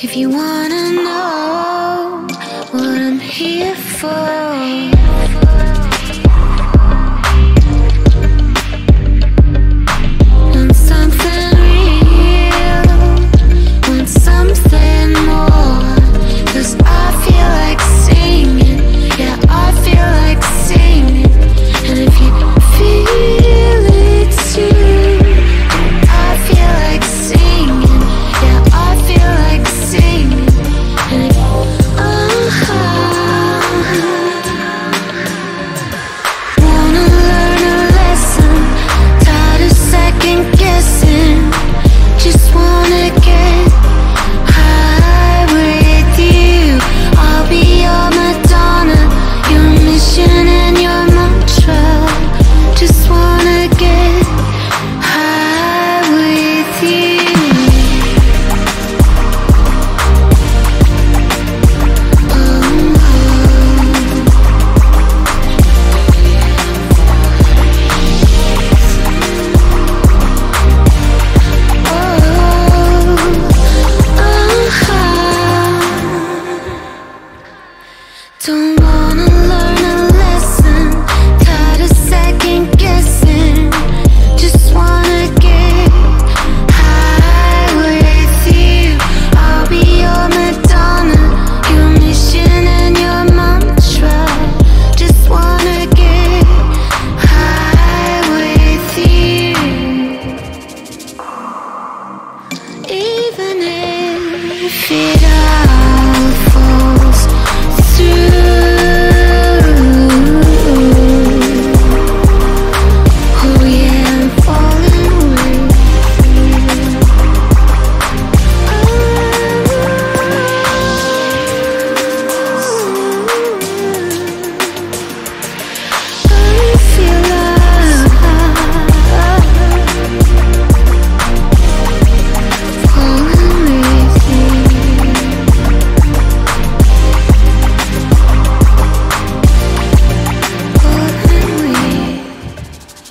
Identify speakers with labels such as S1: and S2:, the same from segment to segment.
S1: If you wanna know what I'm here for. Don't wanna learn a lesson, tired of second guessing. Just wanna get high with you. I'll be your Madonna, your mission and your mantra. Just wanna get high with you. Even if it all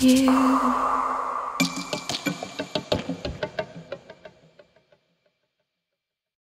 S1: you.